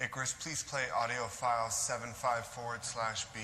Icarus, please play audio file 75 forward slash B.